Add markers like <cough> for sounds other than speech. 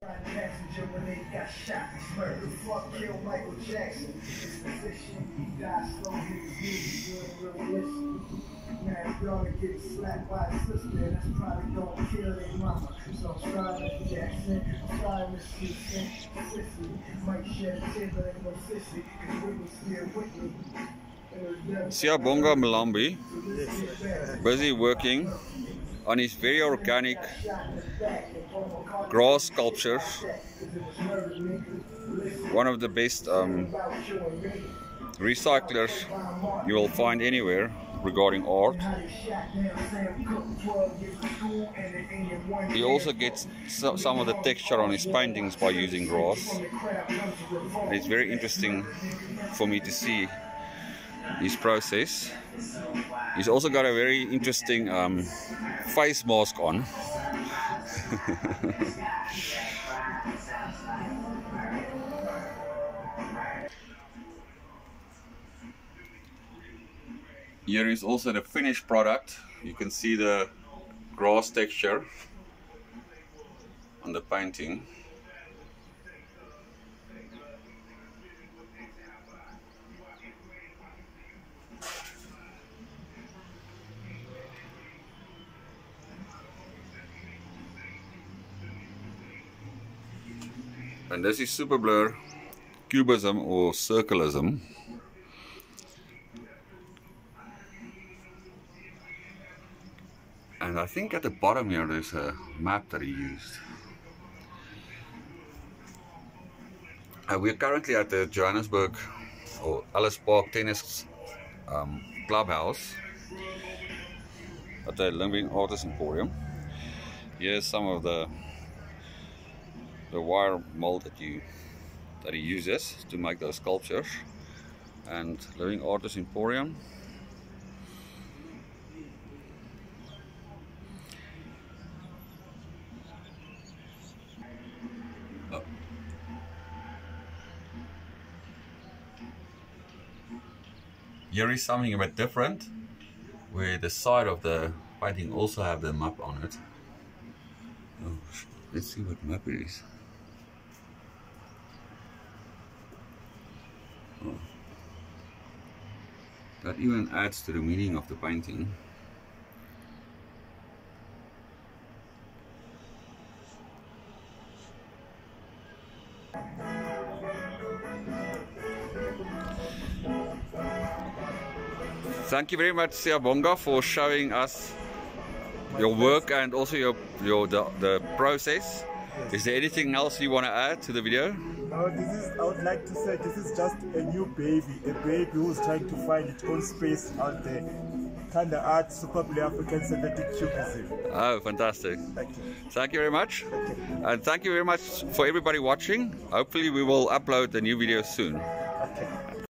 Passenger when they got shot, murdered, fuck, killed Michael Jackson. His position, he died slow, you ain't really listen. Now his daughter gets slapped by his sister, and that's probably gonna kill their mama. So I'm sorry, Mr. Jackson, I'm sorry, Miss Houston, Sissy. Might shed a tear, but ain't no sissy, cause Whitney's still with me. Siyabonga Mlambi busy working on his very organic grass sculptures. One of the best um, recyclers you will find anywhere regarding art. He also gets some of the texture on his paintings by using grass. And it's very interesting for me to see his process. He's also got a very interesting um, face mask on. <laughs> Here is also the finished product. You can see the grass texture on the painting. And this is Superblur cubism or circleism. And I think at the bottom here there's a map that he used. Uh, we're currently at the Johannesburg or Ellis Park Tennis um, Clubhouse at the Living Artists Emporium. Here's some of the the wire mold that you that he uses to make those sculptures and Living Artists Emporium oh. Here is something a bit different where the side of the painting also have the map on it. Oh, let's see what map it is. That even adds to the meaning of the painting. Thank you very much, Siyabonga, for showing us your work and also your, your the, the process. Is there anything else you want to add to the video? No, this is, I would like to say this is just a new baby, a baby who's trying to find its own space out there. Kind of art, super blue African synthetic cubism. Oh, fantastic. Thank you. Thank you very much. And thank you very much for everybody watching. Hopefully we will upload the new video soon. Okay.